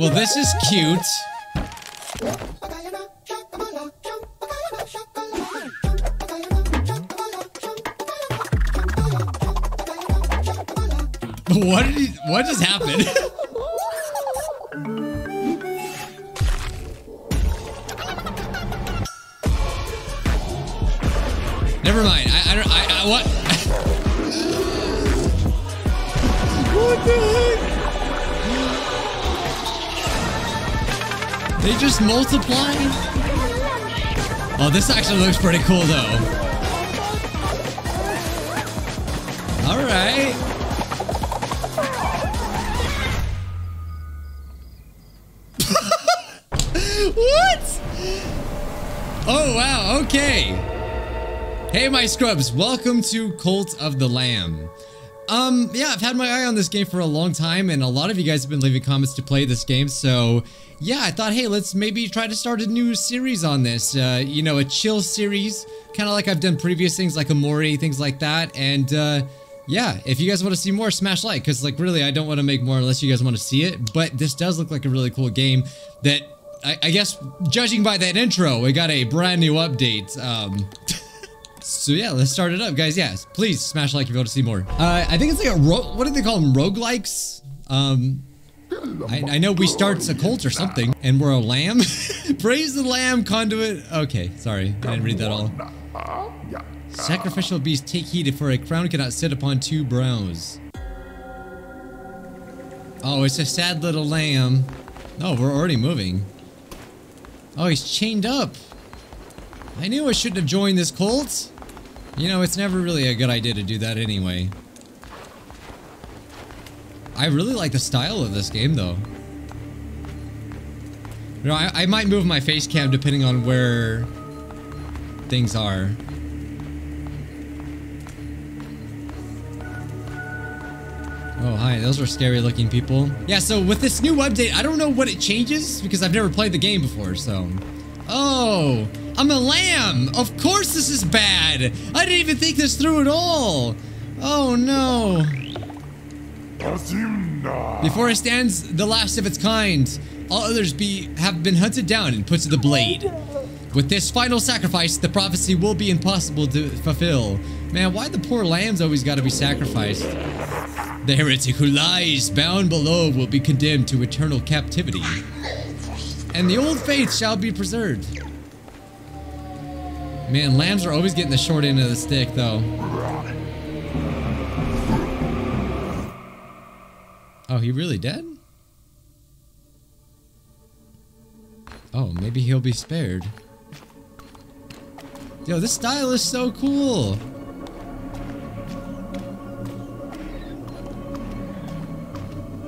Well, this is cute. What did he, what just happened? Never mind. I, I don't. I, I what? what the heck? They just multiply? Oh, this actually looks pretty cool, though. All right. what? Oh, wow. Okay. Hey, my scrubs. Welcome to Cult of the Lamb. Um, yeah, I've had my eye on this game for a long time, and a lot of you guys have been leaving comments to play this game, so yeah, I thought, hey, let's maybe try to start a new series on this. Uh, you know, a chill series, kind of like I've done previous things like Omori, things like that, and uh, yeah, if you guys want to see more, smash like, because like really, I don't want to make more unless you guys want to see it, but this does look like a really cool game that, I, I guess, judging by that intro, we got a brand new update. Um... So yeah, let's start it up, guys. Yes, please smash like if you want to see more. Uh, I think it's like a ro what do they call them? Roguelikes? Um, I, I know we start a cult or something, and we're a lamb. Praise the lamb, conduit. Okay, sorry, I didn't read that all. Sacrificial beast, take heed, for a crown cannot sit upon two brows. Oh, it's a sad little lamb. Oh, we're already moving. Oh, he's chained up. I knew I shouldn't have joined this cult. You know, it's never really a good idea to do that anyway. I really like the style of this game, though. You know, I, I might move my face cam depending on where things are. Oh, hi. Those are scary looking people. Yeah, so with this new update, I don't know what it changes because I've never played the game before, so... Oh, I'm a lamb. Of course this is bad. I didn't even think this through at all. Oh no. Before it stands the last of its kind, all others be have been hunted down and put to the blade. With this final sacrifice, the prophecy will be impossible to fulfill. Man, why the poor lambs always gotta be sacrificed? The heretic who lies bound below will be condemned to eternal captivity and the old faith shall be preserved. Man, lambs are always getting the short end of the stick, though. Oh, he really dead? Oh, maybe he'll be spared. Yo, this style is so cool.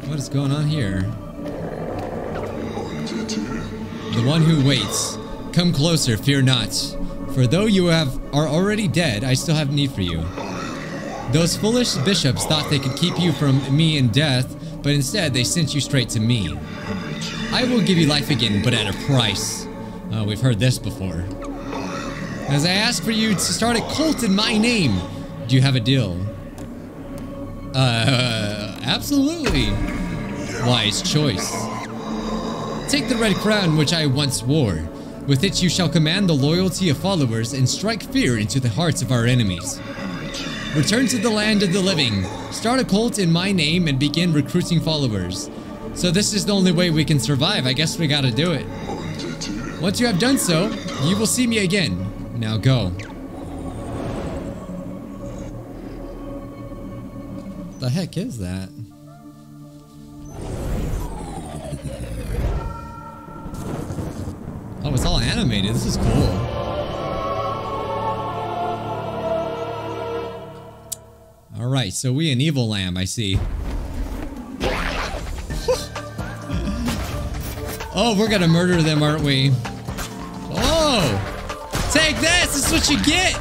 What is going on here? The one who waits. Come closer, fear not. For though you have are already dead, I still have need for you. Those foolish bishops thought they could keep you from me in death, but instead they sent you straight to me. I will give you life again, but at a price. Oh, we've heard this before. As I ask for you to start a cult in my name, do you have a deal? Uh, absolutely. Wise choice. Take the red crown which I once wore. With it you shall command the loyalty of followers and strike fear into the hearts of our enemies. Return to the land of the living. Start a cult in my name and begin recruiting followers. So this is the only way we can survive. I guess we gotta do it. Once you have done so, you will see me again. Now go. The heck is that? Oh, it's all animated. This is cool. All right, so we an evil lamb, I see. oh, we're gonna murder them, aren't we? Oh! Take this! This is what you get!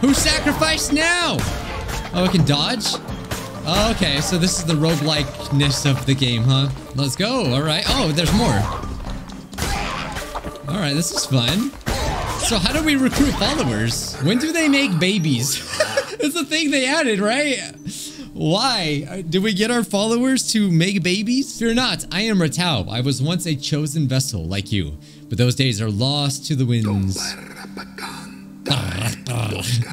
Who sacrificed now? Oh, I can dodge? Oh, okay, so this is the roguelikeness of the game, huh? Let's go, alright. Oh, there's more. Alright, this is fun. So how do we recruit followers? When do they make babies? it's the thing they added, right? Why? Uh, Did we get our followers to make babies? Fear not, I am Ratau. I was once a chosen vessel like you, but those days are lost to the winds.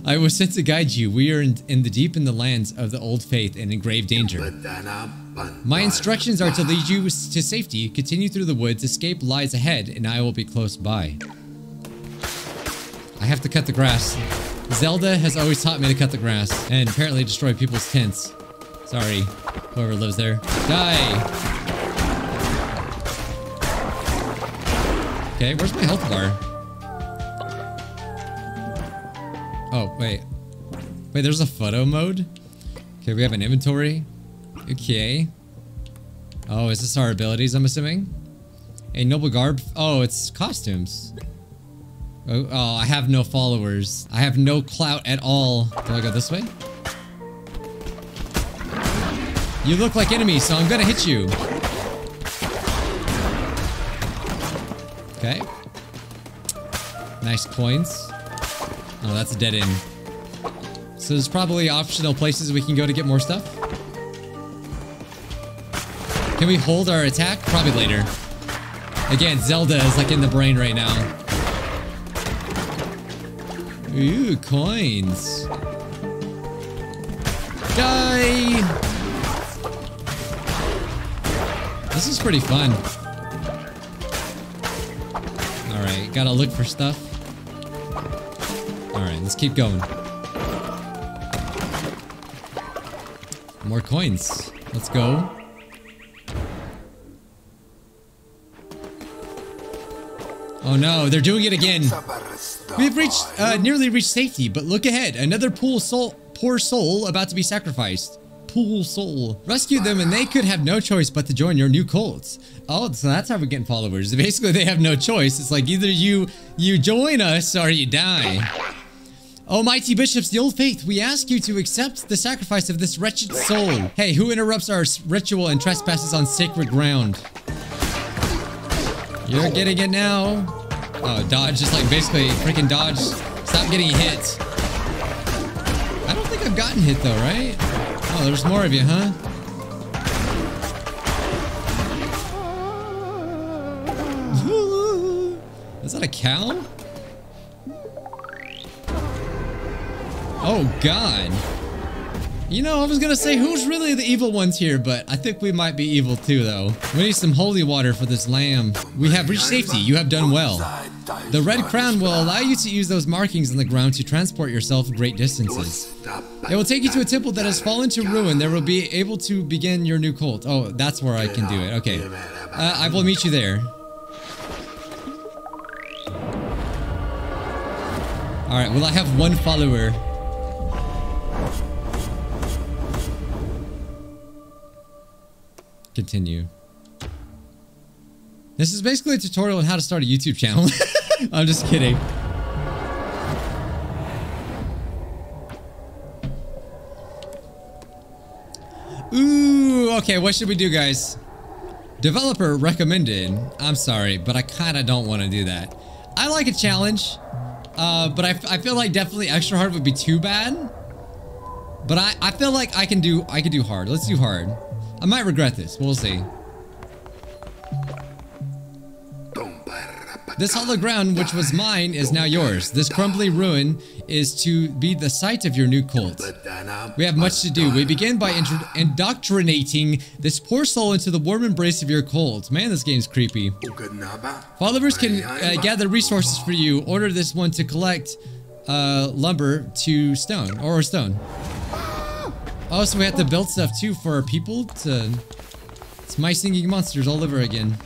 I was sent to guide you. We are in the deep in the lands of the old faith and in grave danger. My instructions are to lead you to safety, continue through the woods, escape lies ahead, and I will be close by. I have to cut the grass. Zelda has always taught me to cut the grass, and apparently destroy people's tents. Sorry, whoever lives there. Die! Okay, where's my health bar? Oh, wait. Wait, there's a photo mode? Okay, we have an inventory. Okay. Oh, is this our abilities, I'm assuming? A noble garb? Oh, it's costumes. Oh, oh, I have no followers. I have no clout at all. Do I go this way? You look like enemies, so I'm gonna hit you. Okay. Nice coins. Oh, that's a dead end. So there's probably optional places we can go to get more stuff. Can we hold our attack? Probably later. Again, Zelda is like in the brain right now. Ooh, coins. Die! This is pretty fun. Alright, gotta look for stuff. Alright, let's keep going. More coins. Let's go. Oh no, they're doing it again. We've reached, uh, nearly reached safety, but look ahead. Another pool soul, poor soul about to be sacrificed. Pool soul. Rescue them and they could have no choice but to join your new cult. Oh, so that's how we're getting followers. Basically, they have no choice. It's like either you, you join us or you die. Oh, mighty bishops, the old faith, we ask you to accept the sacrifice of this wretched soul. Hey, who interrupts our ritual and trespasses on sacred ground? You're getting it now. Oh, dodge, just like basically freaking dodge. Stop getting hit. I don't think I've gotten hit though, right? Oh, there's more of you, huh? Is that a cow? Oh, God. You know, I was gonna say, who's really the evil ones here, but I think we might be evil too, though. We need some holy water for this lamb. We have reached safety. You have done well. The red crown will allow you to use those markings on the ground to transport yourself great distances. It will take you to a temple that has fallen to ruin. There will be able to begin your new cult. Oh, that's where I can do it. Okay. Uh, I will meet you there. Alright, well I have one follower. Continue. This is basically a tutorial on how to start a YouTube channel. I'm just kidding. Ooh, okay, what should we do, guys? Developer recommended. I'm sorry, but I kind of don't want to do that. I like a challenge, uh, but I, I feel like definitely extra hard would be too bad. But I, I feel like I can do I can do hard. Let's do hard. I might regret this. We'll see. This hollow ground, which was mine, is now yours. This crumbly ruin is to be the site of your new cult. We have much to do. We begin by indoctrinating this poor soul into the warm embrace of your cult. Man, this game's creepy. Followers can uh, gather resources for you. Order this one to collect uh, lumber to stone, or stone. Oh, so we have to build stuff too for our people to... It's my singing monsters all over again.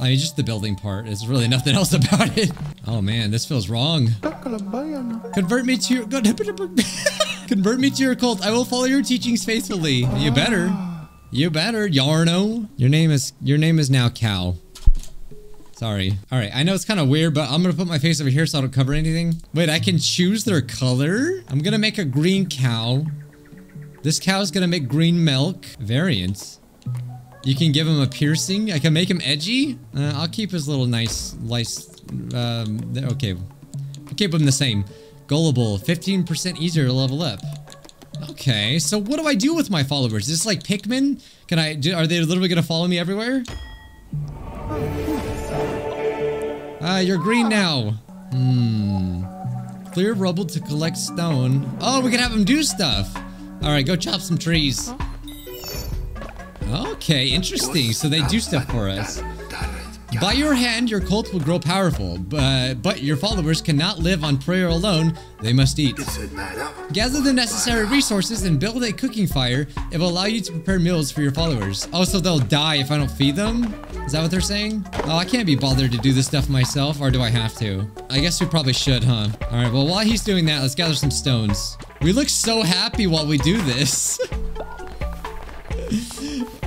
I mean, just the building part. There's really nothing else about it. Oh man, this feels wrong. Convert me to your... Convert me to your cult. I will follow your teachings faithfully. You better. You better, Yarno. Your name is... Your name is now Cow. Sorry. All right, I know it's kind of weird, but I'm gonna put my face over here so I don't cover anything. Wait, I can choose their color? I'm gonna make a green cow. This cow's gonna make green milk. Variants. You can give him a piercing. I can make him edgy. Uh, I'll keep his little nice, nice, um, okay. I'll keep him the same. Gullible, 15% easier to level up. Okay, so what do I do with my followers? Is this like Pikmin? Can I, do, are they literally gonna follow me everywhere? Ah, you're green now. Hmm. Clear rubble to collect stone. Oh, we can have them do stuff. All right, go chop some trees. Okay, interesting. So they do stuff for us. By your hand, your cult will grow powerful, but, but your followers cannot live on prayer alone. They must eat. Gather the necessary resources and build a cooking fire. It will allow you to prepare meals for your followers. Oh, so they'll die if I don't feed them? Is that what they're saying? Oh, I can't be bothered to do this stuff myself, or do I have to? I guess we probably should, huh? All right, well, while he's doing that, let's gather some stones. We look so happy while we do this.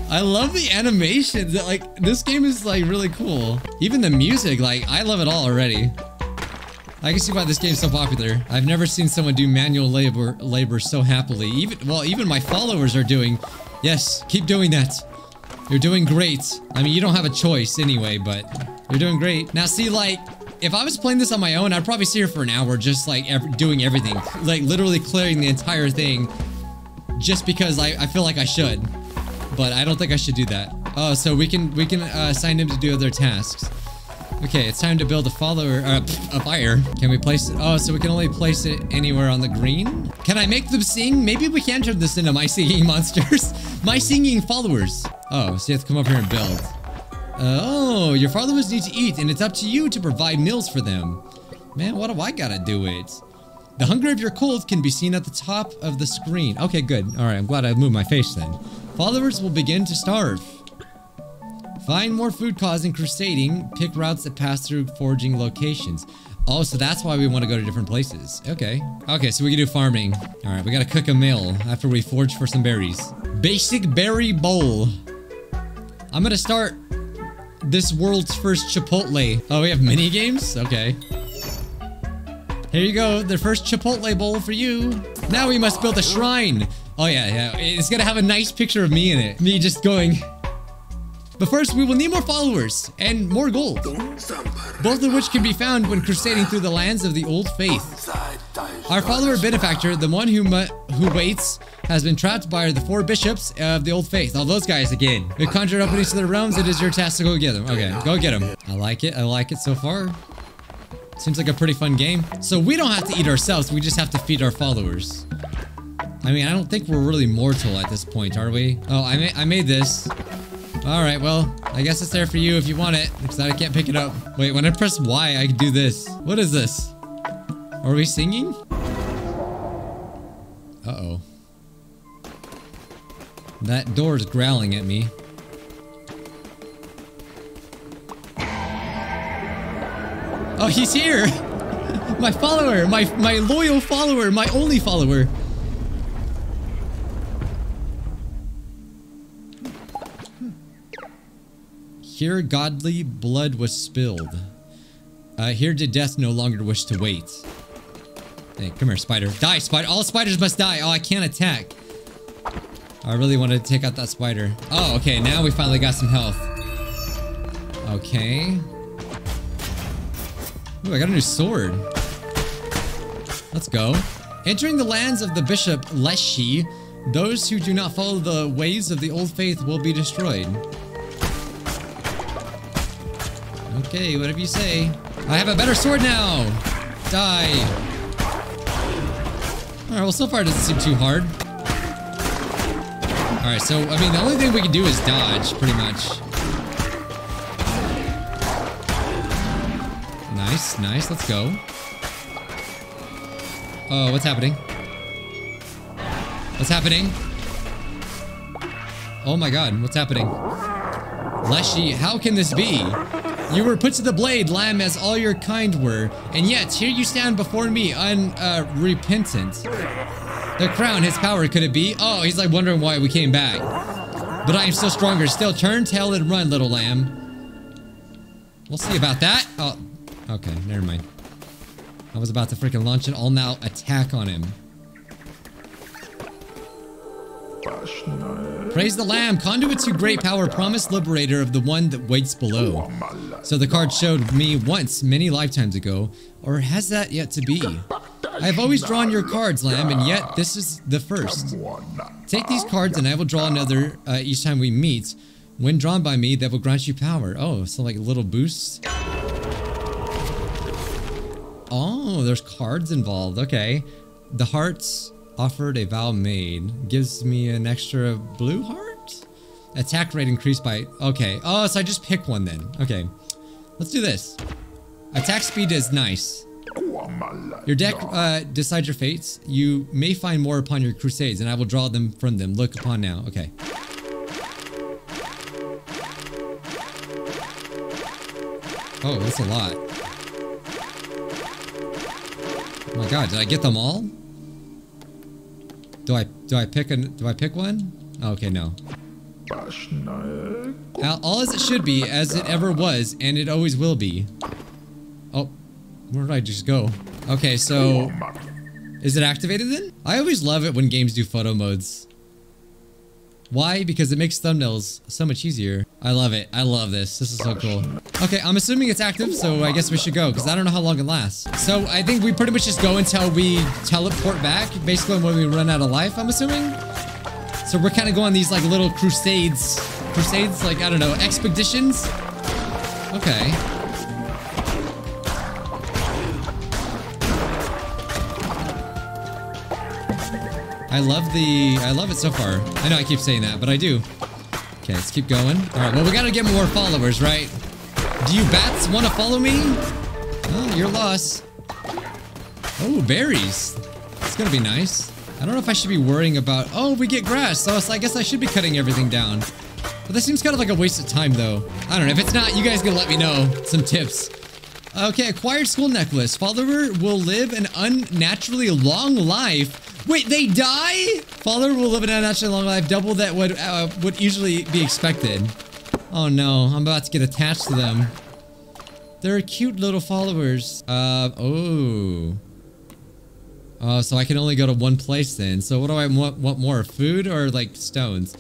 I love the animations. Like, this game is, like, really cool. Even the music, like, I love it all already. I can see why this game's so popular. I've never seen someone do manual labor labor so happily. Even, well, even my followers are doing. Yes, keep doing that. You're doing great. I mean, you don't have a choice anyway, but you're doing great. Now, see, like, if I was playing this on my own, I'd probably sit here for an hour just, like, ev doing everything. Like, literally clearing the entire thing just because I, I feel like I should but I don't think I should do that. Oh, so we can we can uh, assign him to do other tasks. Okay, it's time to build a follower, uh, a fire. Can we place it? Oh, so we can only place it anywhere on the green? Can I make them sing? Maybe we can turn this into my singing monsters. my singing followers. Oh, so you have to come up here and build. Uh, oh, your followers need to eat, and it's up to you to provide meals for them. Man, what do I gotta do it? The hunger of your cult can be seen at the top of the screen. Okay, good. All right, I'm glad I moved my face then. Followers will begin to starve. Find more food causing crusading. Pick routes that pass through foraging locations. Oh, so that's why we want to go to different places. Okay. Okay, so we can do farming. All right, we got to cook a meal after we forage for some berries. Basic berry bowl. I'm going to start this world's first Chipotle. Oh, we have mini games? Okay. Here you go, the first Chipotle bowl for you. Now we must build a shrine. Oh yeah, yeah. It's gonna have a nice picture of me in it. Me just going. But first, we will need more followers and more gold. Both of which can be found when crusading through the lands of the old faith. Our follower benefactor, the one who who waits, has been trapped by the four bishops of the old faith. All those guys again. We conjured openings to their realms. It is your task to go get them. Okay, go get them. I like it. I like it so far. Seems like a pretty fun game. So we don't have to eat ourselves. We just have to feed our followers. I mean, I don't think we're really mortal at this point, are we? Oh, I, ma I made this. Alright, well, I guess it's there for you if you want it, because I can't pick it up. Wait, when I press Y, I can do this. What is this? Are we singing? Uh-oh. That door is growling at me. Oh, he's here! my follower! My, my loyal follower! My only follower! Here godly blood was spilled. Uh, here did death no longer wish to wait. Come here, spider. Die, spider. All spiders must die. Oh, I can't attack. I really wanted to take out that spider. Oh, okay. Now we finally got some health. Okay. Ooh, I got a new sword. Let's go. Entering the lands of the Bishop Leshy, those who do not follow the ways of the old faith will be destroyed. Okay, whatever you say. I have a better sword now! Die! Alright, well so far it doesn't seem too hard. Alright, so, I mean, the only thing we can do is dodge, pretty much. Nice, nice, let's go. Oh, what's happening? What's happening? Oh my god, what's happening? Leshy, how can this be? You were put to the blade, lamb, as all your kind were, and yet here you stand before me, unrepentant. Uh, the crown, his power, could it be? Oh, he's like wondering why we came back. But I am still stronger. Still, turn tail and run, little lamb. We'll see about that. Oh, okay, never mind. I was about to freaking launch an all-out attack on him. Praise the Lamb, conduit to great power, promised liberator of the one that waits below. So the card showed me once, many lifetimes ago, or has that yet to be? I've always drawn your cards, Lamb, and yet this is the first. Take these cards and I will draw another uh, each time we meet. When drawn by me, that will grant you power. Oh, so like a little boost. Oh, there's cards involved. Okay. The hearts offered a vow made gives me an extra blue heart? Attack rate increased by... Okay. Oh, so I just pick one then. Okay. Let's do this. Attack speed is nice. Your deck uh, decides your fates. You may find more upon your crusades, and I will draw them from them. Look upon now. Okay. Oh, that's a lot. Oh my god, did I get them all? Do I do I pick an do I pick one? Okay, no. All as it should be, as it ever was, and it always will be. Oh, where did I just go? Okay, so is it activated then? I always love it when games do photo modes. Why? Because it makes thumbnails so much easier. I love it. I love this. This is so cool. Okay, I'm assuming it's active, so I guess we should go, because I don't know how long it lasts. So I think we pretty much just go until we teleport back, basically when we run out of life, I'm assuming. So we're kind of going these like little crusades. Crusades, like, I don't know, expeditions? Okay. I love the... I love it so far. I know I keep saying that, but I do. Okay, let's keep going. Alright, well, we gotta get more followers, right? Do you bats want to follow me? Oh, your loss. Oh, berries. It's gonna be nice. I don't know if I should be worrying about... Oh, we get grass, so I guess I should be cutting everything down. But this seems kind of like a waste of time, though. I don't know. If it's not, you guys can let me know some tips. Okay, acquired skull necklace. Follower will live an unnaturally long life Wait, they die? Follower will live an unnaturally long life, double that would uh, would usually be expected. Oh no, I'm about to get attached to them. They're cute little followers. Uh, oh. Oh, so I can only go to one place then. So what do I want, want more? Food or like stones?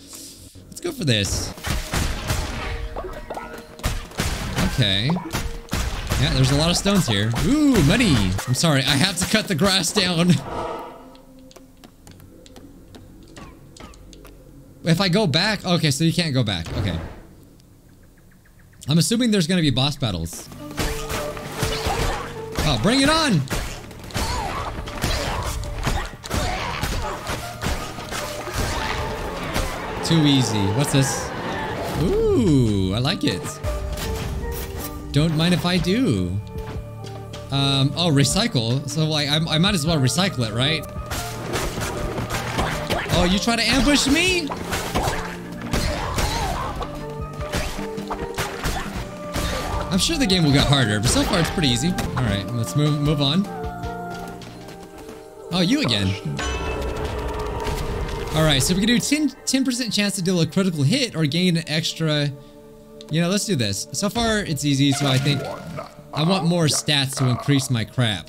Let's go for this. Okay. Yeah, there's a lot of stones here. Ooh, money. I'm sorry, I have to cut the grass down. If I go back... Okay, so you can't go back. Okay. I'm assuming there's to be boss battles. Oh, bring it on! Too easy. What's this? Ooh, I like it. Don't mind if I do. Um, oh, recycle. So, like, I, I might as well recycle it, right? Oh, you try to ambush me? I'm sure the game will get harder, but so far it's pretty easy. All right, let's move move on. Oh, you again. All right, so we can do 10 percent chance to deal a critical hit or gain an extra. You know, let's do this. So far it's easy, so I think I want more stats to increase my crap.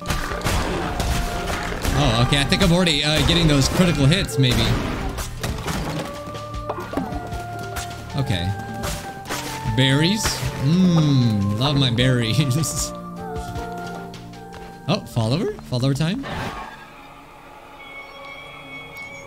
Oh, okay. I think I'm already uh, getting those critical hits, maybe. Okay. Berries. Mmm, love my berries. oh, follower? Follower time?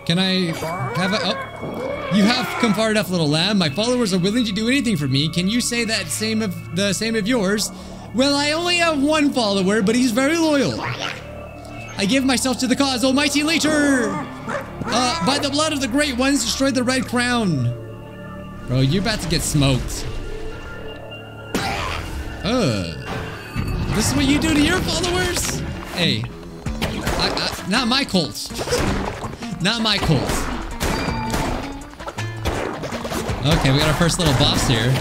Can I have a... Oh, you have come far enough, little lamb. My followers are willing to do anything for me. Can you say that same of the same of yours? Well, I only have one follower, but he's very loyal. I give myself to the cause, almighty Leshy! Uh, by the blood of the great ones, destroy the red crown. Bro, you're about to get smoked. Ugh. This is what you do to your followers? Hey. I, I, not my Colts. Not my Colts. Okay, we got our first little boss here.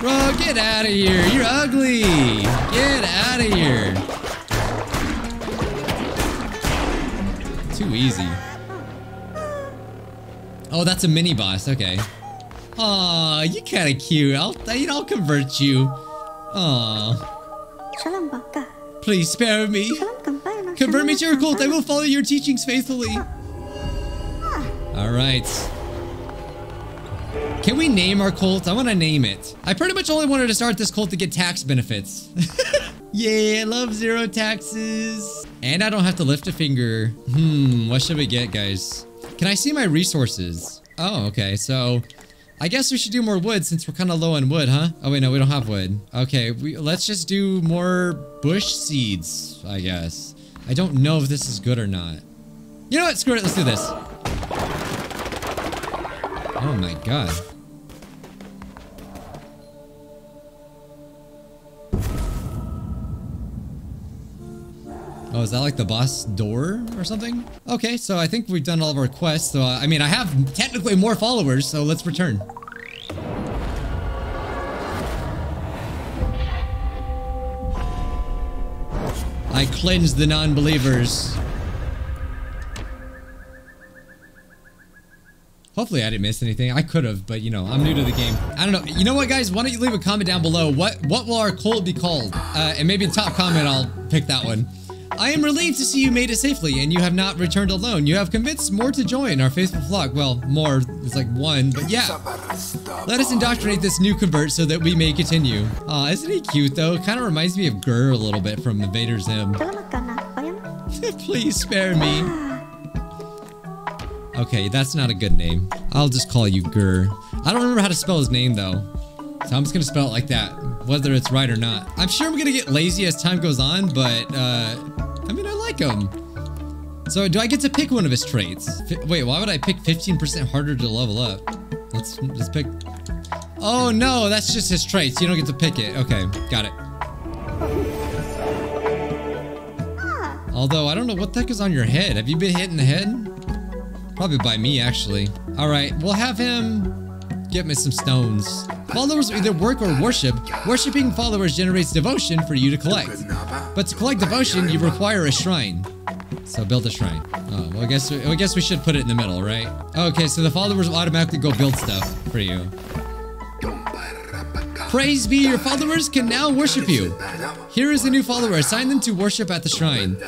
Bro, get out of here. You're ugly. Get out of here. Too easy. Oh, that's a mini boss. Okay. Aw, you kind of cute. I'll, you know, I'll convert you. Aw. Please spare me. Convert me to your cult. I will follow your teachings faithfully. All right. Can we name our cult? I want to name it. I pretty much only wanted to start this cult to get tax benefits. Yeah, I love zero taxes. And I don't have to lift a finger. Hmm, what should we get, guys? Can I see my resources? Oh, okay, so... I guess we should do more wood since we're kind of low on wood, huh? Oh, wait, no, we don't have wood. Okay, we, let's just do more bush seeds, I guess. I don't know if this is good or not. You know what? Screw it. Let's do this. Oh my god. Oh, is that like the boss door or something? Okay, so I think we've done all of our quests. So, uh, I mean, I have technically more followers, so let's return. Cleanse the non-believers. Hopefully I didn't miss anything. I could have, but you know, I'm new to the game. I don't know. You know what, guys? Why don't you leave a comment down below? What what will our cult be called? Uh, and maybe top comment, I'll pick that one. I am relieved to see you made it safely and you have not returned alone. You have convinced more to join our faithful flock. Well, more, it's like one, but yeah. Let us indoctrinate this new convert so that we may continue. Aw, isn't he cute though? Kind of reminds me of GIR a little bit from Invader Zim. Please spare me. Okay, that's not a good name. I'll just call you Gur. I don't remember how to spell his name though. So I'm just gonna spell it like that, whether it's right or not. I'm sure I'm gonna get lazy as time goes on, but uh, I mean, I like him. So do I get to pick one of his traits? F wait, why would I pick 15% harder to level up? Let's just pick. Oh no, that's just his traits. You don't get to pick it. Okay, got it. Although I don't know what the heck is on your head. Have you been hit in the head? Probably by me, actually. All right, we'll have him get me some stones. Followers either work or worship. Worshipping followers generates devotion for you to collect. But to collect devotion, you require a shrine. So build a shrine. Oh, well, I guess, I guess we should put it in the middle, right? Okay, so the followers will automatically go build stuff for you. Praise be, your followers can now worship you. Here is a new follower. Assign them to worship at the shrine.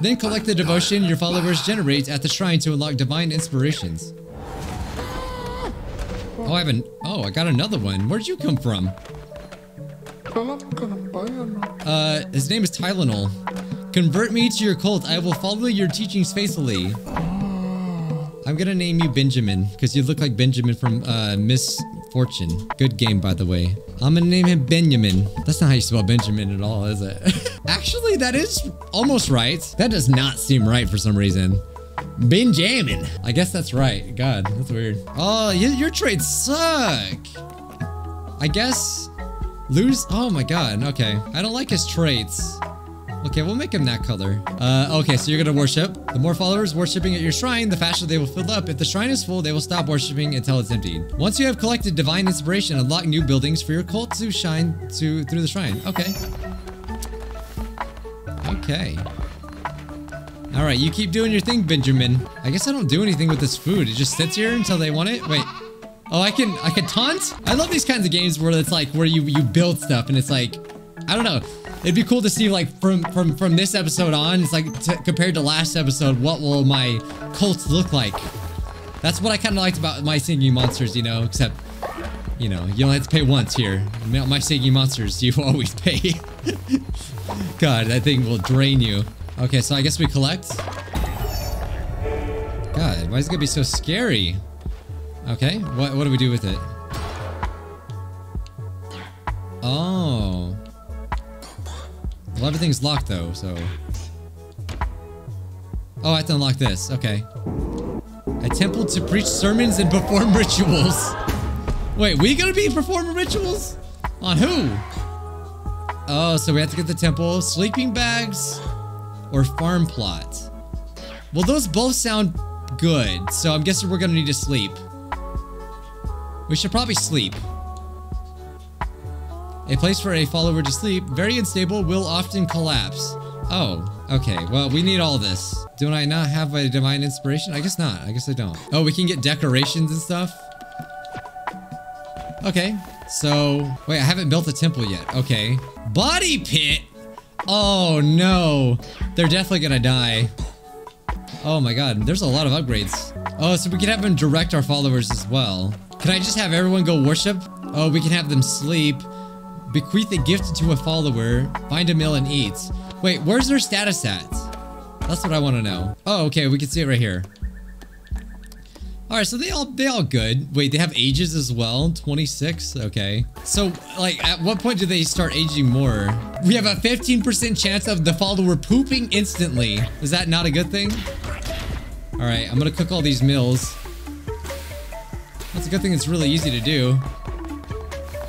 Then collect the devotion your followers generate at the shrine to unlock divine inspirations. Oh, I have an. Oh, I got another one. Where'd you come from? Uh, his name is Tylenol. Convert me to your cult. I will follow your teachings faithfully. I'm gonna name you Benjamin because you look like Benjamin from uh, Miss Fortune. Good game, by the way. I'm gonna name him Benjamin. That's not how you spell Benjamin at all, is it? Actually, that is almost right. That does not seem right for some reason. Benjamin. I guess that's right. God, that's weird. Oh, your, traits suck. I guess lose. Oh my God. Okay. I don't like his traits. Okay, we'll make him that color. Uh, okay, so you're gonna worship. The more followers worshiping at your shrine, the faster they will fill up. If the shrine is full, they will stop worshiping until it's emptied. Once you have collected divine inspiration, unlock new buildings for your cult to shine to through the shrine. Okay. Okay. All right, you keep doing your thing, Benjamin. I guess I don't do anything with this food. It just sits here until they want it. Wait. Oh, I can I can taunt? I love these kinds of games where it's like where you you build stuff and it's like I don't know. It'd be cool to see like from from from this episode on. It's like compared to last episode, what will my cults look like? That's what I kind of liked about my singing monsters, you know. Except, you know, you only have to pay once here. My singing monsters, you always pay. God, that thing will drain you. Okay, so I guess we collect. God, why is it gonna be so scary? Okay, what what do we do with it? Oh. Well, everything's locked though, so. Oh, I have to unlock this. Okay. A temple to preach sermons and perform rituals. Wait, we gonna be performing rituals? On who? Oh, so we have to get the temple, sleeping bags, or farm plot. Well, those both sound good, so I'm guessing we're gonna need to sleep. We should probably sleep. A place for a follower to sleep, very unstable, will often collapse. Oh, okay. Well, we need all this. Don't I not have a divine inspiration? I guess not. I guess I don't. Oh, we can get decorations and stuff? Okay. So, wait, I haven't built a temple yet. Okay. Body pit? Oh, no. They're definitely gonna die. Oh my god, there's a lot of upgrades. Oh, so we can have them direct our followers as well. Can I just have everyone go worship? Oh, we can have them sleep. Bequeath a gift to a follower. Find a meal and eat. Wait, where's their status at? That's what I want to know. Oh, okay, we can see it right here. All right, so they all they all good. Wait, they have ages as well. 26. Okay. So, like, at what point do they start aging more? We have a 15% chance of the follower pooping instantly. Is that not a good thing? All right, I'm gonna cook all these meals. That's a good thing. It's really easy to do.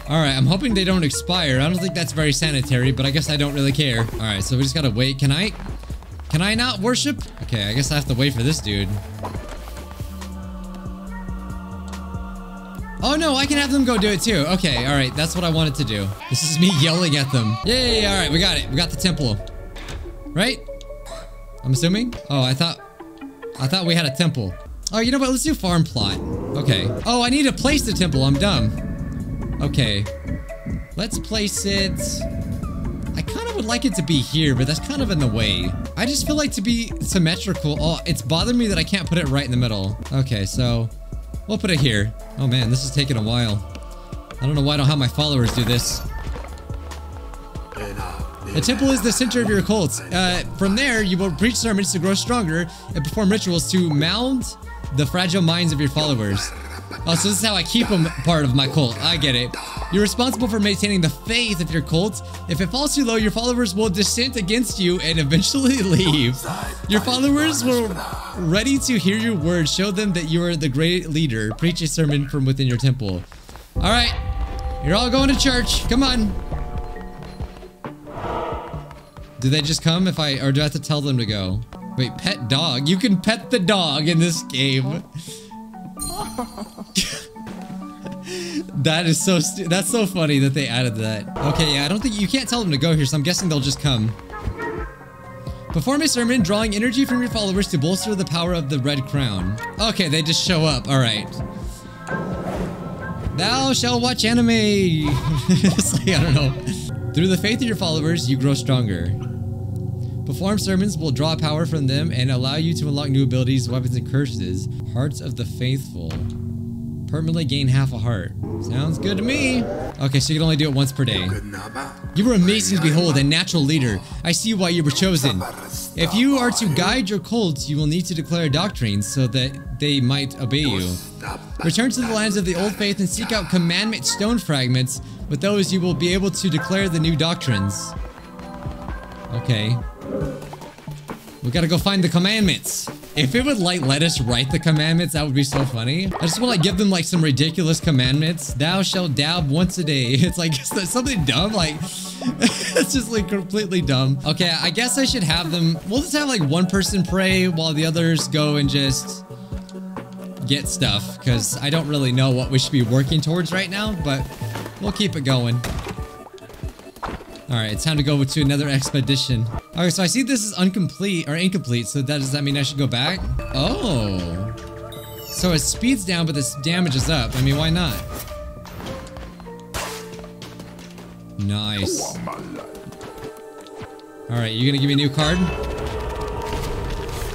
All right, I'm hoping they don't expire. I don't think that's very sanitary, but I guess I don't really care. All right, so we just gotta wait. Can I? Can I not worship? Okay, I guess I have to wait for this dude. Oh no, I can have them go do it too. Okay, all right, that's what I wanted to do. This is me yelling at them. Yay, all right, we got it. We got the temple. Right? I'm assuming? Oh, I thought, I thought we had a temple. Oh, you know what? Let's do farm plot. Okay. Oh, I need to place the temple. I'm dumb. Okay. Let's place it... I kind of would like it to be here, but that's kind of in the way. I just feel like to be symmetrical. Oh, it's bothering me that I can't put it right in the middle. Okay, so we'll put it here. Oh man, this is taking a while. I don't know why I don't have my followers do this. The temple is the center of your cult. Uh, from there, you will preach sermons to grow stronger and perform rituals to mount the fragile minds of your followers. Oh, so this is how I keep them part of my cult. I get it. You're responsible for maintaining the faith of your cult. If it falls too low, your followers will dissent against you and eventually leave. Your followers will ready to hear your words. Show them that you are the great leader. Preach a sermon from within your temple. All right. You're all going to church. Come on. Do they just come if I, or do I have to tell them to go? Wait, pet dog? You can pet the dog in this game. that is so that's so funny that they added that. Okay, yeah, I don't think you can't tell them to go here, so I'm guessing they'll just come. Perform a sermon drawing energy from your followers to bolster the power of the red crown. Okay, they just show up. All right. Thou shall watch anime. like, I don't know. Through the faith of your followers, you grow stronger. Perform sermons will draw power from them and allow you to unlock new abilities, weapons, and curses. Hearts of the faithful. Permanently gain half a heart. Sounds good to me. Okay, so you can only do it once per day. You were amazing to behold, a natural leader. I see why you were chosen. If you are to guide your cults, you will need to declare doctrines so that they might obey you. Return to the lands of the old faith and seek out commandment stone fragments. With those, you will be able to declare the new doctrines. Okay. We gotta go find the commandments. If it would like let us write the commandments, that would be so funny. I just want to like, give them like some ridiculous commandments. Thou shalt dab once a day. It's like something dumb. Like it's just like completely dumb. Okay, I guess I should have them. We'll just have like one person pray while the others go and just get stuff because I don't really know what we should be working towards right now, but we'll keep it going. All right, it's time to go to another expedition. All right, so I see this is incomplete or incomplete. So that does that mean I should go back? Oh, so it speeds down, but this damage is up. I mean, why not? Nice. All right, you gonna give me a new card?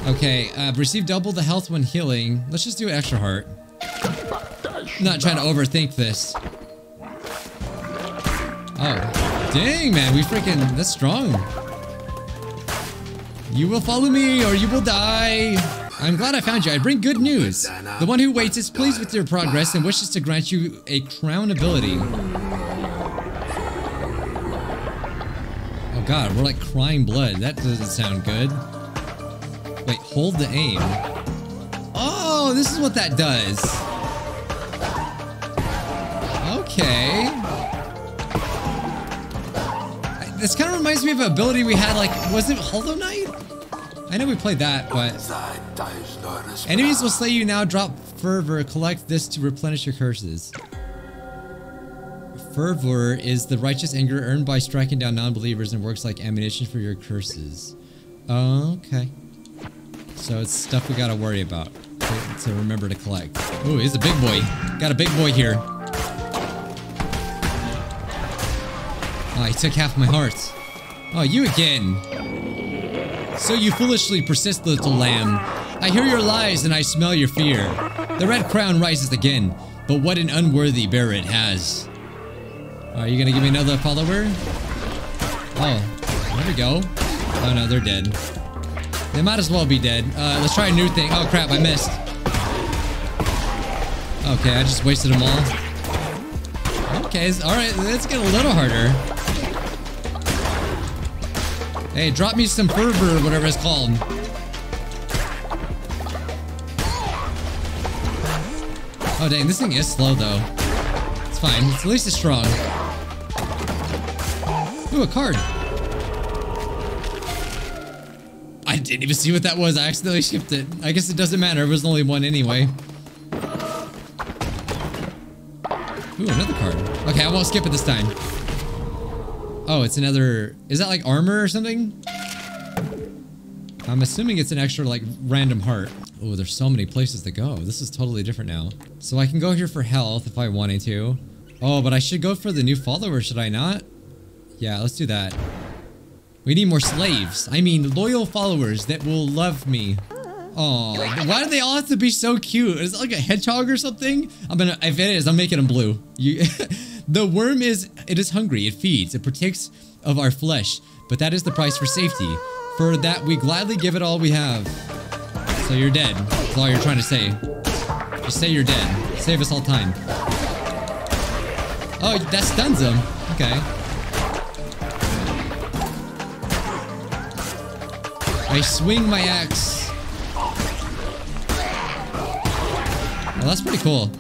Okay, uh, receive double the health when healing. Let's just do extra heart. Not trying to overthink this. Oh. Dang, man, we freaking, that's strong. You will follow me or you will die. I'm glad I found you. I bring good news. The one who waits is pleased with your progress and wishes to grant you a crown ability. Oh god, we're like crying blood. That doesn't sound good. Wait, hold the aim. Oh, this is what that does. Okay. This kind of reminds me of an ability we had, like, was it Hollow Knight? I know we played that, but... Enemies will slay you now, drop Fervor, collect this to replenish your curses. Fervor is the righteous anger earned by striking down non-believers and works like ammunition for your curses. Okay. So it's stuff we gotta worry about to, to remember to collect. Ooh, he's a big boy. Got a big boy here. Oh, he took half my heart. Oh, you again. So you foolishly persist, little lamb. I hear your lies and I smell your fear. The red crown rises again, but what an unworthy bearer it has. Are you gonna give me another follower? Oh, there we go. Oh no, they're dead. They might as well be dead. Uh, let's try a new thing. Oh crap, I missed. Okay, I just wasted them all. Okay, alright, let's get a little harder. Hey, drop me some fervor, whatever it's called. Oh dang, this thing is slow though. It's fine, it's, at least it's strong. Ooh, a card. I didn't even see what that was. I accidentally skipped it. I guess it doesn't matter. It was only one anyway. Ooh, another card. Okay, I won't skip it this time. Oh, it's another... Is that like armor or something? I'm assuming it's an extra like random heart. Oh, there's so many places to go. This is totally different now. So I can go here for health if I wanted to. Oh, but I should go for the new follower, should I not? Yeah, let's do that. We need more slaves. I mean, loyal followers that will love me. Oh, why do they all have to be so cute? Is it like a hedgehog or something? I'm gonna, if it is, I'm making them blue. You, the worm is, it is hungry, it feeds, it partakes of our flesh, but that is the price for safety. For that, we gladly give it all we have. So you're dead. That's all you're trying to say. Just say you're dead. Save us all time. Oh, that stuns him. Okay. I swing my axe. That's pretty cool.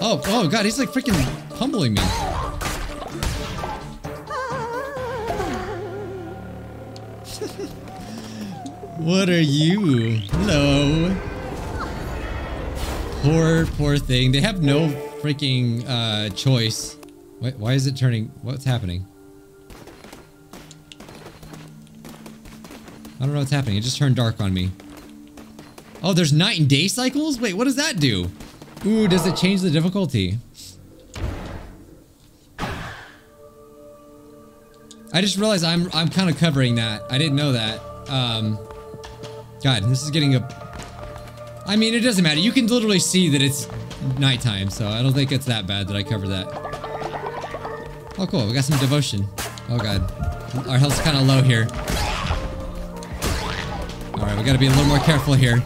Oh, oh god, he's like freaking humbling me. what are you? Hello. Poor, poor thing. They have no freaking uh, choice. Wait, why is it turning? What's happening? I don't know what's happening. It just turned dark on me. Oh, there's night and day cycles? Wait, what does that do? Ooh, does it change the difficulty? I just realized I'm I'm kind of covering that. I didn't know that. Um, God, this is getting a... I mean, it doesn't matter. You can literally see that it's nighttime, so I don't think it's that bad that I cover that. Oh, cool. We got some devotion. Oh, God. Our health's kind of low here. Alright, we gotta be a little more careful here.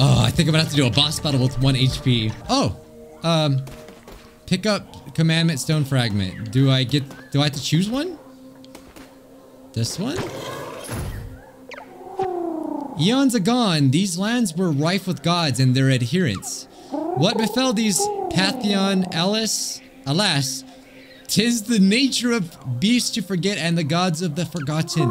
Oh, I think I'm gonna have to do a boss battle with 1 HP. Oh! Um... Pick up Commandment Stone Fragment. Do I get... Do I have to choose one? This one? Eons agone, these lands were rife with gods and their adherents. What befell these Pantheon Alice? Alas, tis the nature of beasts to forget and the gods of the forgotten.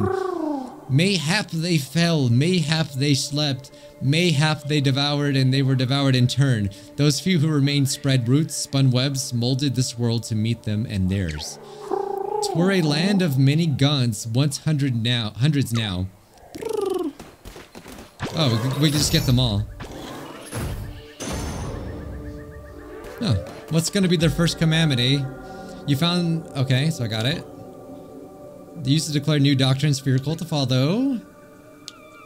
Mayhap they fell, mayhap they slept, mayhap they devoured and they were devoured in turn. Those few who remained spread roots, spun webs, molded this world to meet them and theirs. Twere a land of many guns, once hundred now, hundreds now. Oh, we, can just get them all. Oh, what's gonna be their first commandment, eh? You found... Okay, so I got it. They used to declare new doctrines for your cult to follow. Though.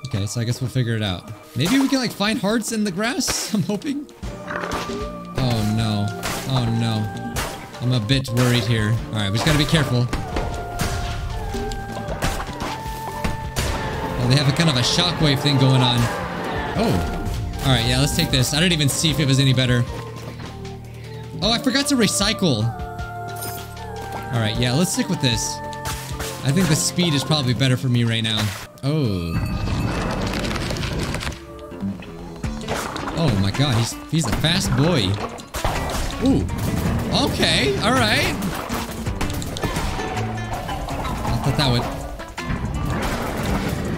Okay, so I guess we'll figure it out. Maybe we can like find hearts in the grass? I'm hoping. Oh no. Oh no. I'm a bit worried here. Alright, we just gotta be careful. Oh, they have a kind of a shockwave thing going on. Oh. Alright, yeah, let's take this. I didn't even see if it was any better. Oh, I forgot to recycle. Alright, yeah, let's stick with this. I think the speed is probably better for me right now. Oh. Oh my god, he's he's a fast boy. Ooh. Okay, alright. I thought that would...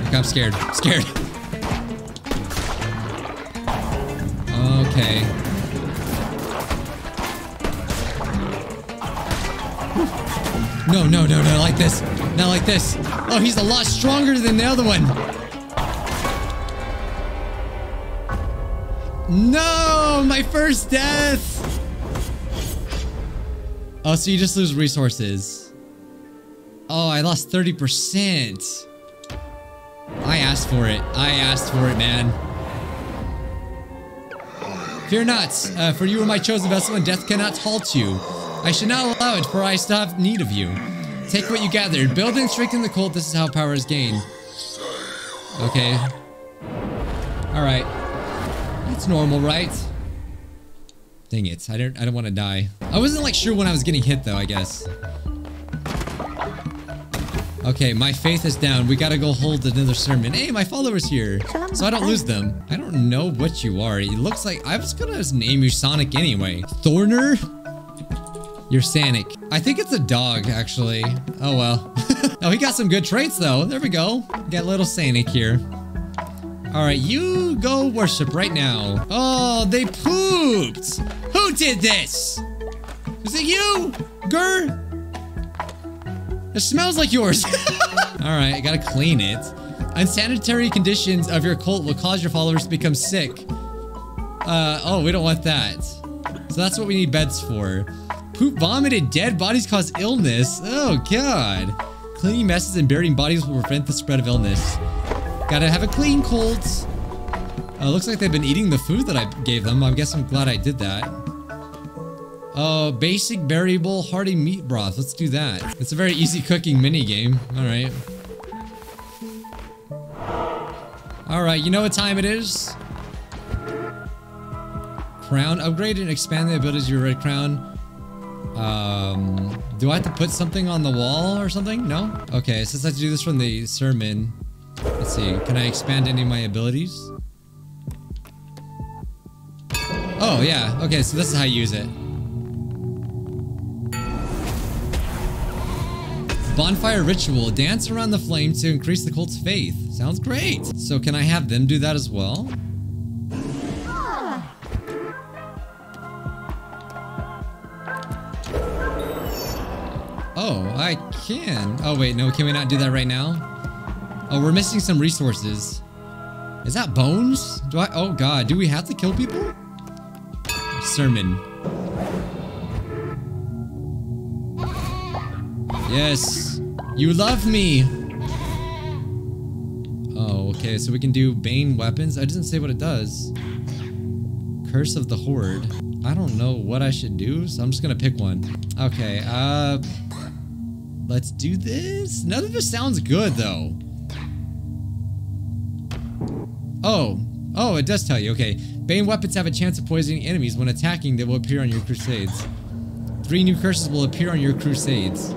Look, I'm scared. scared. Okay. No, no, no, no, like this. Not like this. Oh, he's a lot stronger than the other one. No, my first death. Oh, so you just lose resources. Oh, I lost 30%. I asked for it. I asked for it, man. Fear not, uh, for you are my chosen vessel, and death cannot halt you. I should not allow it, for I still have need of you. Take what you gathered. Build and strengthen the cult. This is how power is gained. Okay. Alright. That's normal, right? Dang it. I don't I don't want to die. I wasn't like sure when I was getting hit though, I guess. Okay, my faith is down. We gotta go hold another sermon. Hey, my follower's here. So I don't lose them. I don't know what you are. It looks like I was gonna name you Sonic anyway. Thorner? You're Sonic. I think it's a dog, actually. Oh well. oh, he got some good traits though. There we go. Got little Sonic here. Alright, you go worship right now. Oh, they pooped! Who did this? Is it you? GIR? It smells like yours. Alright, I gotta clean it. Unsanitary conditions of your cult will cause your followers to become sick. Uh, oh, we don't want that. So that's what we need beds for. Poop vomited dead bodies cause illness. Oh, God. Cleaning messes and burying bodies will prevent the spread of illness. Gotta have a clean cult. Uh, looks like they've been eating the food that I gave them. I guess I'm glad I did that. Uh, basic variable hearty meat broth. Let's do that. It's a very easy cooking mini game. All right. All right, you know what time it is? Crown. Upgrade and expand the abilities of your red crown. Um, do I have to put something on the wall or something? No? Okay, since I have to do this from the sermon. Let's see. Can I expand any of my abilities? Oh, yeah. Okay, so this is how you use it. Bonfire ritual. Dance around the flame to increase the cult's faith. Sounds great. So can I have them do that as well? Oh, I can. Oh, wait, no, can we not do that right now? Oh, we're missing some resources. Is that bones? Do I? Oh, God. Do we have to kill people? Sermon. Yes. You love me. Oh, okay. So we can do Bane weapons. I didn't say what it does. Curse of the Horde. I don't know what I should do, so I'm just gonna pick one. Okay, uh... Let's do this. None of this sounds good, though. Oh. Oh, it does tell you. Okay. Bane weapons have a chance of poisoning enemies. When attacking, they will appear on your crusades. Three new curses will appear on your crusades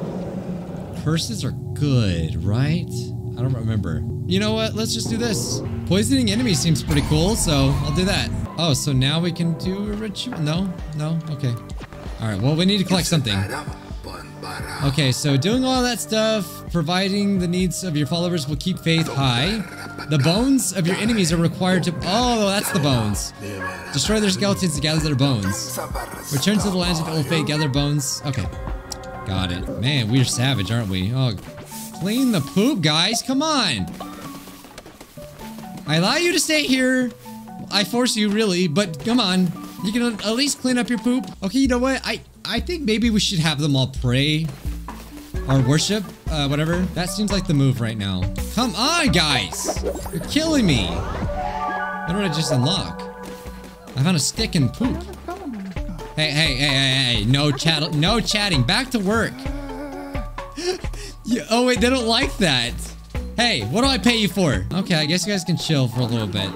curses are good, right? I don't remember. You know what? Let's just do this. Poisoning enemies seems pretty cool, so I'll do that. Oh, so now we can do a ritual? No? No? Okay. All right, well, we need to collect something. Okay, so doing all that stuff, providing the needs of your followers will keep faith high. The bones of your enemies are required to- Oh, that's the bones. Destroy their skeletons to gather their bones. Return to the lands of old fate, gather bones. Okay. Got it. Man, we're savage, aren't we? Oh, clean the poop, guys. Come on. I allow you to stay here. I force you, really, but come on. You can at least clean up your poop. Okay, you know what? I, I think maybe we should have them all pray or worship, uh, whatever. That seems like the move right now. Come on, guys. You're killing me. What did I just unlock? I found a stick and poop. Hey, hey, hey, hey, hey, no chat, no chatting, back to work. yeah, oh wait, they don't like that. Hey, what do I pay you for? Okay, I guess you guys can chill for a little bit.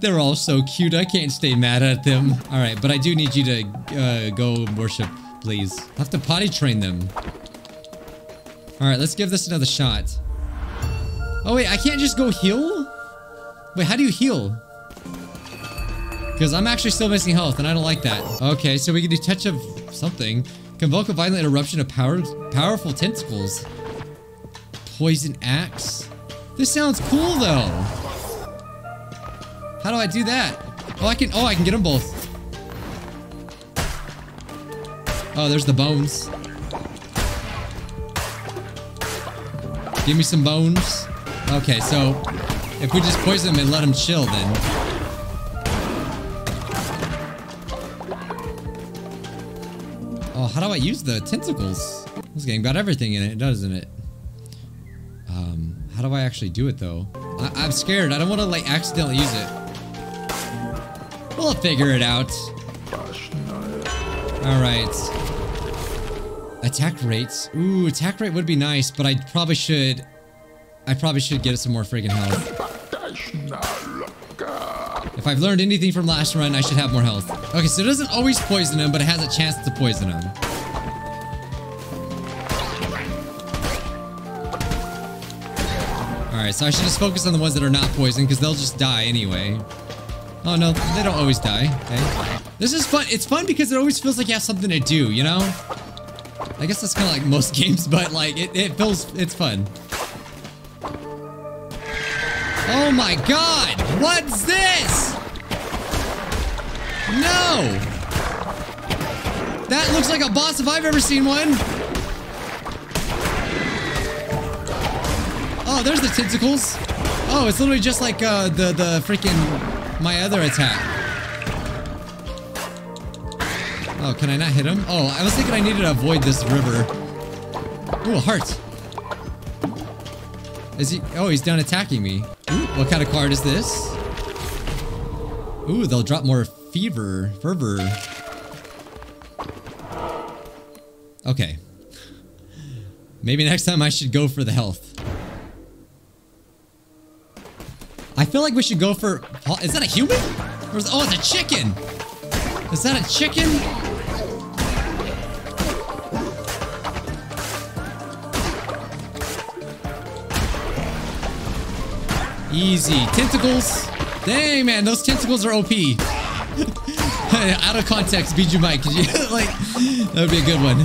They're all so cute, I can't stay mad at them. All right, but I do need you to uh, go worship, please. I have to potty train them. All right, let's give this another shot. Oh wait, I can't just go heal? Wait, how do you heal? Because I'm actually still missing health, and I don't like that. Okay, so we can do touch of something. Convoke a violent eruption of power, powerful tentacles. Poison axe. This sounds cool, though. How do I do that? Oh, I can. Oh, I can get them both. Oh, there's the bones. Give me some bones. Okay, so if we just poison them and let him chill, then Oh, how do I use the tentacles? This game got everything in it, doesn't it? Um, how do I actually do it though? I am scared. I don't want to like accidentally use it. We'll figure it out. Alright. Attack rates. Ooh, attack rate would be nice, but I probably should... I probably should get some more friggin' health. If I've learned anything from last run, I should have more health. Okay, so it doesn't always poison him, but it has a chance to poison him. Alright, so I should just focus on the ones that are not poison, because they'll just die anyway. Oh no, they don't always die. Okay. This is fun. It's fun because it always feels like you have something to do, you know? I guess that's kind of like most games, but like, it, it feels, it's fun. Oh my god! What's this? No! That looks like a boss if I've ever seen one. Oh, there's the tentacles. Oh, it's literally just like uh, the, the freaking, my other attack. Oh, can I not hit him? Oh, I was thinking I needed to avoid this river. Ooh, a heart. Is he? Oh, he's done attacking me. Ooh, what kind of card is this? Ooh, they'll drop more fever, fervor. Okay. Maybe next time I should go for the health. I feel like we should go for... Is that a human? Or is, oh, it's a chicken! Is that a chicken? Easy. Tentacles. Dang, man, those tentacles are OP. Out of context, Bijuu Mike, could you, like, that would be a good one.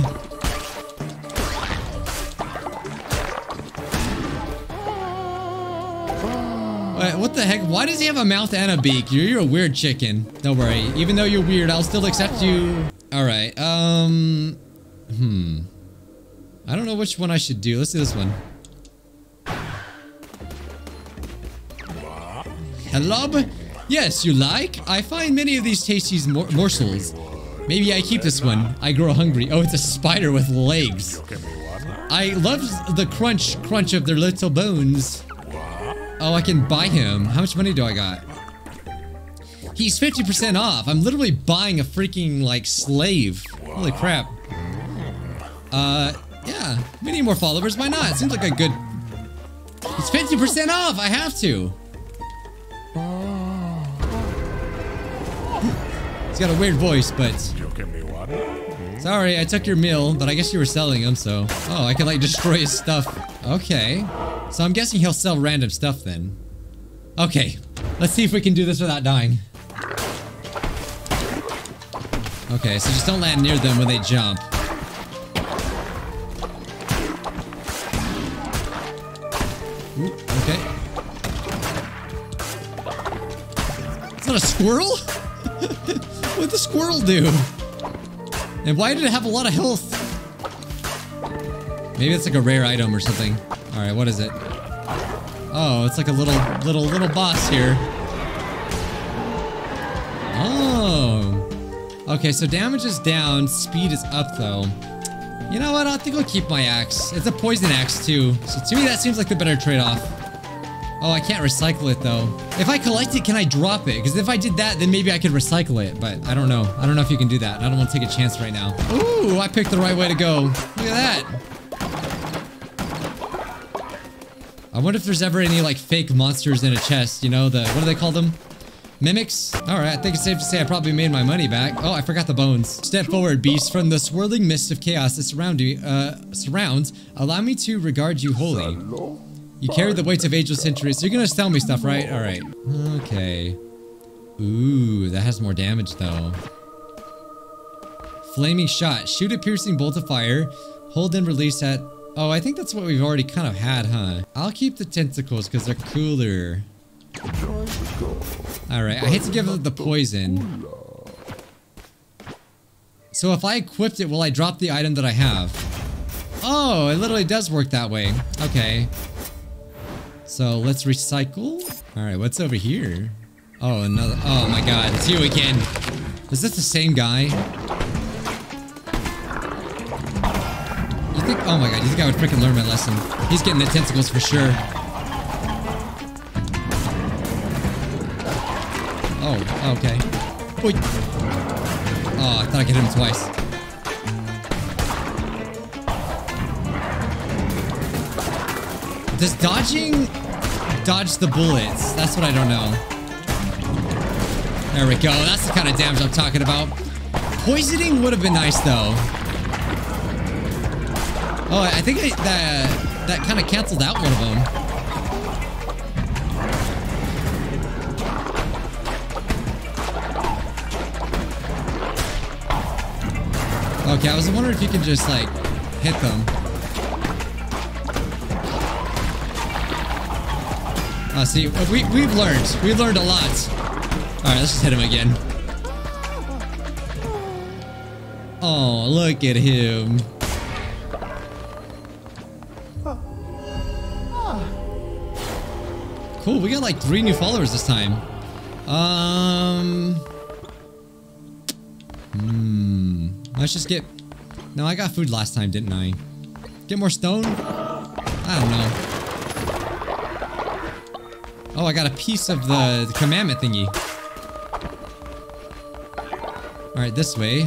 Wait, what the heck? Why does he have a mouth and a beak? You're, you're a weird chicken. Don't worry. Even though you're weird, I'll still accept you. All right. Um. Hmm. I don't know which one I should do. Let's do this one. Hello? Yes, you like? I find many of these tasty mor morsels. Maybe I keep this one. I grow hungry. Oh, it's a spider with legs. I love the crunch, crunch of their little bones. Oh, I can buy him. How much money do I got? He's 50% off. I'm literally buying a freaking, like, slave. Holy crap. Uh, yeah. We need more followers. Why not? Seems like a good... It's 50% off. I have to. He's got a weird voice, but... Sorry, I took your meal, but I guess you were selling them, so... Oh, I can, like, destroy his stuff. Okay. So I'm guessing he'll sell random stuff then. Okay. Let's see if we can do this without dying. Okay, so just don't land near them when they jump. Ooh, okay. Is that a squirrel? What'd the squirrel do? And why did it have a lot of health? Maybe it's like a rare item or something. Alright, what is it? Oh, it's like a little, little, little boss here. Oh. Okay, so damage is down, speed is up though. You know what, I think I'll keep my axe. It's a poison axe too, so to me that seems like the better trade-off. Oh, I can't recycle it though. If I collect it, can I drop it? Because if I did that, then maybe I could recycle it, but I don't know. I don't know if you can do that. I don't want to take a chance right now. Ooh, I picked the right way to go. Look at that. I wonder if there's ever any like fake monsters in a chest, you know, the, what do they call them? Mimics? Alright, I think it's safe to say I probably made my money back. Oh, I forgot the bones. Step forward, beast. From the swirling mist of chaos that surround you, uh, surrounds, allow me to regard you holy. You carry the weights of ageless centuries. You're gonna sell me stuff, right? Alright. Okay. Ooh, that has more damage though. Flaming shot. Shoot a piercing bolt of fire. Hold and release at... Oh, I think that's what we've already kind of had, huh? I'll keep the tentacles because they're cooler. Alright, I hate to give it the poison. So if I equipped it, will I drop the item that I have? Oh, it literally does work that way. Okay. So let's recycle. Alright, what's over here? Oh, another. Oh my god, it's you again. Is this the same guy? You think. Oh my god, you think I would freaking learn my lesson? He's getting the tentacles for sure. Oh, okay. Oh, I thought I could hit him twice. Does dodging dodge the bullets? That's what I don't know. There we go. That's the kind of damage I'm talking about. Poisoning would have been nice, though. Oh, I think I, that, that kind of canceled out one of them. Okay, I was wondering if you can just, like, hit them. Oh, see, we, we've learned. We've learned a lot. Alright, let's just hit him again. Oh, look at him. Cool, we got like three new followers this time. Um... Hmm... Let's just get... No, I got food last time, didn't I? Get more stone? I don't know. Oh, I got a piece of the, the commandment thingy. Alright, this way.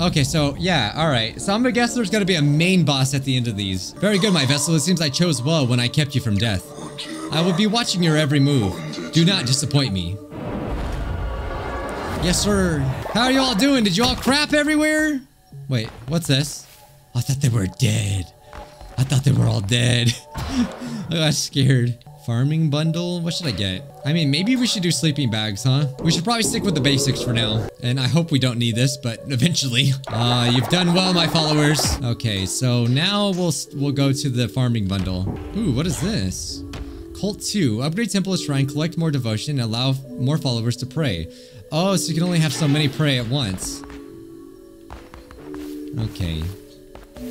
Okay, so, yeah, alright. So I'm gonna guess there's gonna be a main boss at the end of these. Very good, my vessel. It seems I chose well when I kept you from death. I will be watching your every move. Do not disappoint me. Yes, sir. How are you all doing? Did you all crap everywhere? Wait, what's this? I thought they were dead. I thought they were all dead. I got scared. Farming bundle? What should I get? I mean, maybe we should do sleeping bags, huh? We should probably stick with the basics for now. And I hope we don't need this, but eventually. Uh, you've done well, my followers. Okay, so now we'll we'll go to the farming bundle. Ooh, what is this? Cult 2. Upgrade Temple Shrine, collect more devotion, and allow more followers to pray. Oh, so you can only have so many pray at once. Okay.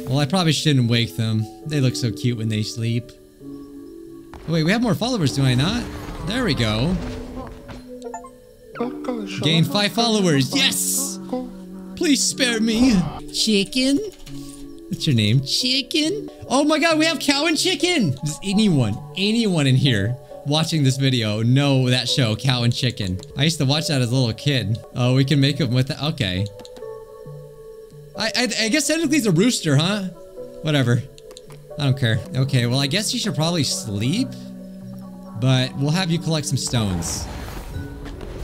Well, I probably shouldn't wake them. They look so cute when they sleep. Wait, we have more followers, do I not? There we go. Gain five followers. Yes! Please spare me. Chicken? What's your name? Chicken? Oh my god, we have cow and chicken! Does anyone, anyone in here watching this video know that show, Cow and Chicken. I used to watch that as a little kid. Oh, we can make them with that. Okay. I, I, I guess technically it's a rooster, huh? Whatever. I don't care. Okay, well, I guess you should probably sleep. But we'll have you collect some stones.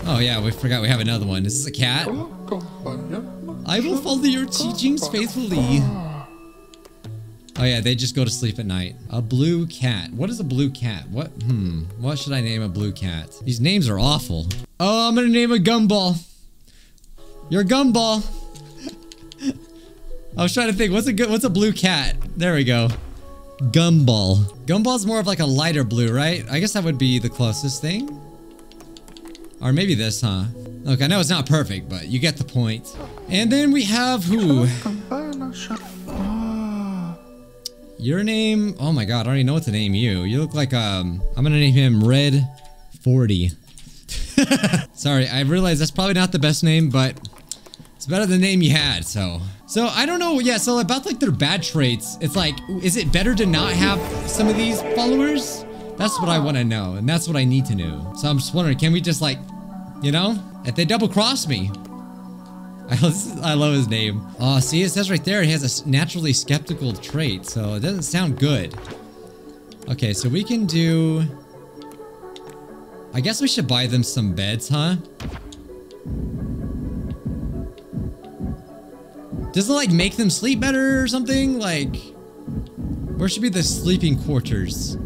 Oh, yeah, we forgot we have another one. Is this a cat? I will follow your teachings faithfully. Oh yeah, they just go to sleep at night. A blue cat. What is a blue cat? What? Hmm. What should I name a blue cat? These names are awful. Oh, I'm gonna name a gumball. You're gumball. I was trying to think. What's a good? What's a blue cat? There we go. Gumball. Gumball's more of like a lighter blue, right? I guess that would be the closest thing. Or maybe this, huh? Look, I know it's not perfect, but you get the point. And then we have who? Your name? Oh my god, I already know what to name you. You look like, um, I'm gonna name him Red 40. Sorry, I realize that's probably not the best name, but it's better than the name you had, so. So, I don't know, yeah, so about like their bad traits, it's like, is it better to not have some of these followers? That's what I want to know, and that's what I need to know. So I'm just wondering, can we just like, you know, if they double cross me, I love his name. Oh, see, it says right there, he has a naturally skeptical trait, so it doesn't sound good. Okay, so we can do... I guess we should buy them some beds, huh? Does it, like, make them sleep better or something? Like, where should be the sleeping quarters?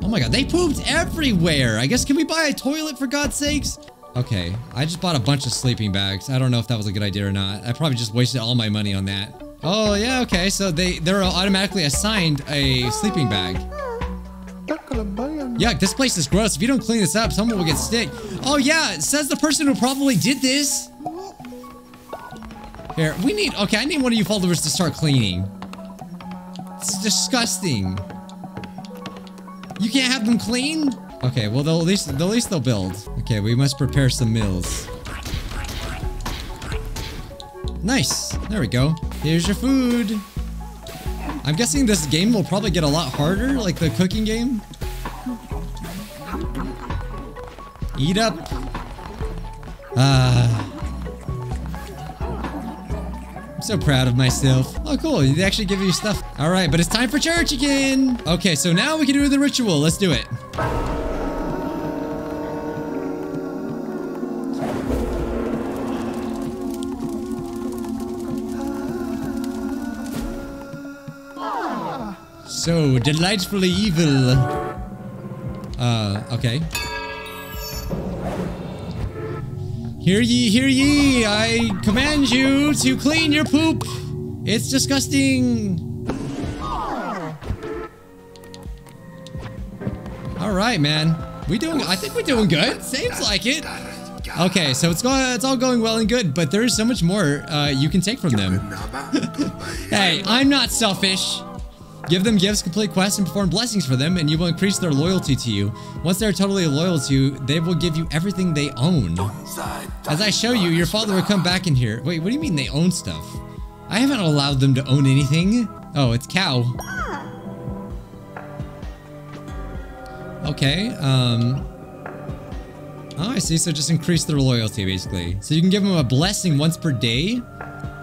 Oh my god, they pooped everywhere! I guess, can we buy a toilet for God's sakes? Okay, I just bought a bunch of sleeping bags. I don't know if that was a good idea or not. I probably just wasted all my money on that. Oh, yeah, okay. So they, they're automatically assigned a sleeping bag. Yuck, this place is gross. If you don't clean this up, someone will get sick. Oh, yeah, it says the person who probably did this. Here, we need... Okay, I need one of you followers to start cleaning. It's disgusting. You can't have them clean? Okay, well, they'll at least, at least they'll build. Okay, we must prepare some meals. Nice. There we go. Here's your food. I'm guessing this game will probably get a lot harder, like the cooking game. Eat up. Ah. So proud of myself. Oh, cool. They actually give you stuff. All right, but it's time for church again. Okay, so now we can do the ritual. Let's do it. So, delightfully evil. Uh, okay. Hear ye, hear ye! I command you to clean your poop! It's disgusting! Alright, man. We doing- I think we're doing good. Seems like it. Okay, so it's going- it's all going well and good, but there's so much more, uh, you can take from them. hey, I'm not selfish. Give them gifts, complete quests, and perform blessings for them, and you will increase their loyalty to you. Once they're totally loyal to you, they will give you everything they own. As I show you, your father will come back in here. Wait, what do you mean they own stuff? I haven't allowed them to own anything. Oh, it's cow. Okay, um... Oh, I see. So just increase their loyalty, basically. So you can give them a blessing once per day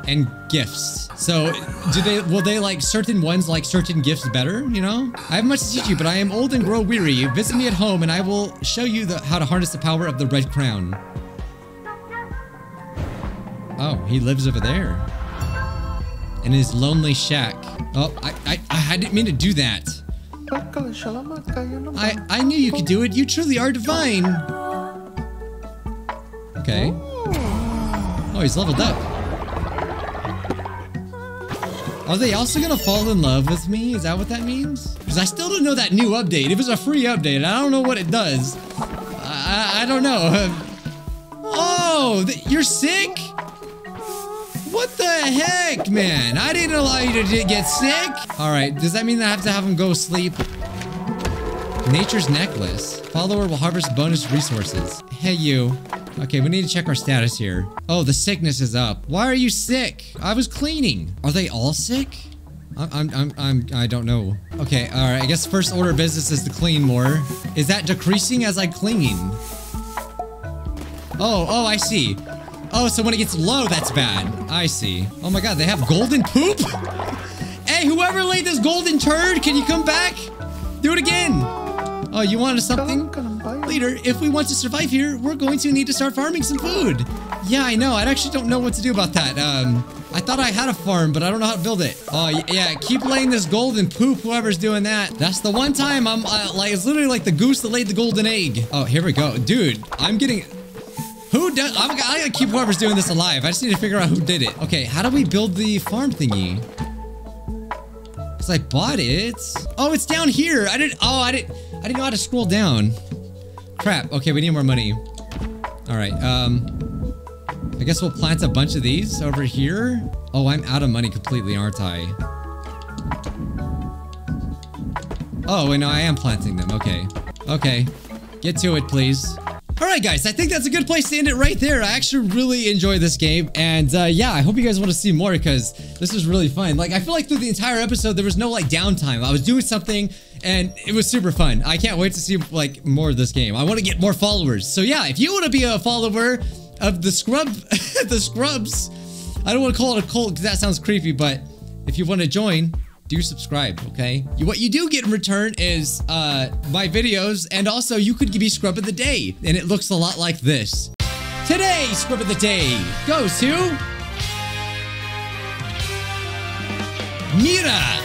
and gifts. So do they, will they like certain ones like certain gifts better, you know? I have much to teach you, but I am old and grow weary. Visit me at home and I will show you the, how to harness the power of the red crown. Oh, he lives over there. In his lonely shack. Oh, I, I, I didn't mean to do that. I, I knew you could do it. You truly are divine. Okay. Oh, he's leveled up. Are they also gonna fall in love with me? Is that what that means? Because I still don't know that new update. It was a free update. I don't know what it does. I, I don't know. Oh, you're sick? What the heck, man? I didn't allow you to get sick. All right, does that mean I have to have him go sleep? Nature's necklace. Follower will harvest bonus resources. Hey, you. Okay, we need to check our status here. Oh, the sickness is up. Why are you sick? I was cleaning. Are they all sick? I'm, I'm, I'm, I'm don't know. Okay, all right. I guess first order of business is to clean more. Is that decreasing as I clean? Oh, oh, I see. Oh, so when it gets low, that's bad. I see. Oh my god, they have golden poop? hey, whoever laid this golden turd, can you come back? Do it again. Oh, you wanted something? Leader, if we want to survive here, we're going to need to start farming some food. Yeah, I know. I actually don't know what to do about that. Um, I thought I had a farm, but I don't know how to build it. Oh, yeah, keep laying this golden poop, whoever's doing that. That's the one time I'm, uh, like, it's literally like the goose that laid the golden egg. Oh, here we go. Dude, I'm getting... Who does- I'm, I gotta keep whoever's doing this alive. I just need to figure out who did it. Okay, how do we build the farm thingy? Because I bought it. Oh, it's down here. I didn't- oh, I didn't- I didn't know how to scroll down. Crap. Okay, we need more money. All right, um... I guess we'll plant a bunch of these over here. Oh, I'm out of money completely, aren't I? Oh, wait, no, I am planting them. Okay. Okay. Get to it, please. Alright guys, I think that's a good place to end it right there. I actually really enjoy this game and uh, yeah, I hope you guys want to see more because this was really fun. Like I feel like through the entire episode there was no like downtime. I was doing something and it was super fun. I can't wait to see like more of this game. I want to get more followers. So yeah, if you want to be a follower of the scrub, the scrubs, I don't want to call it a cult because that sounds creepy, but if you want to join, do subscribe, okay? What you do get in return is uh, my videos, and also you could be Scrub of the Day, and it looks a lot like this. Today, Scrub of the Day goes to... Mira!